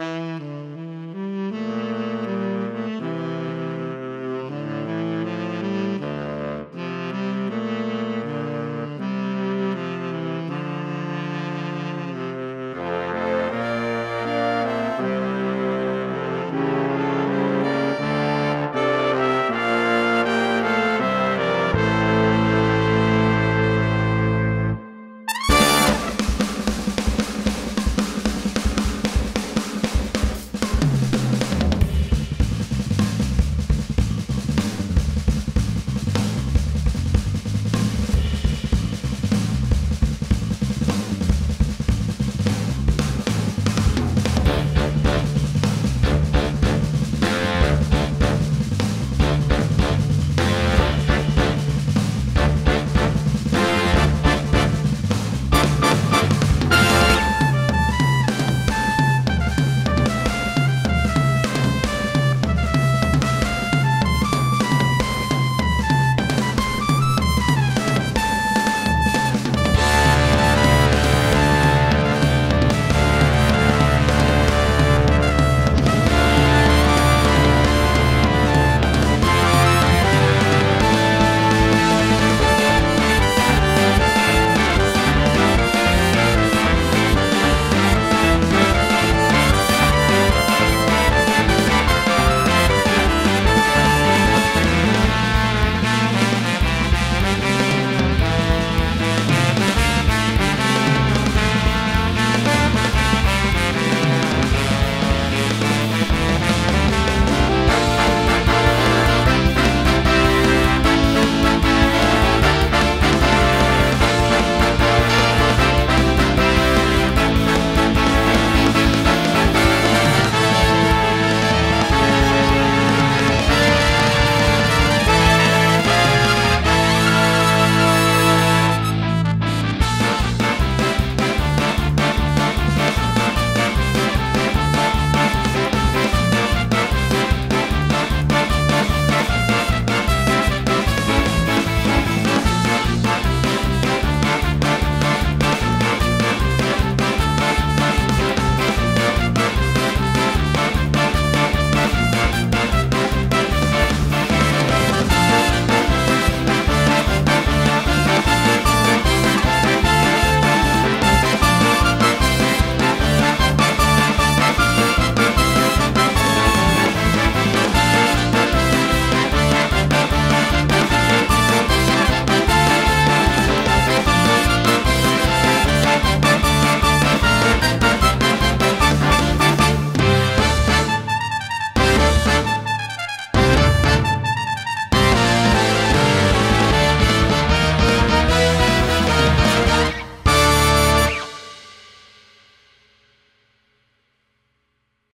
Música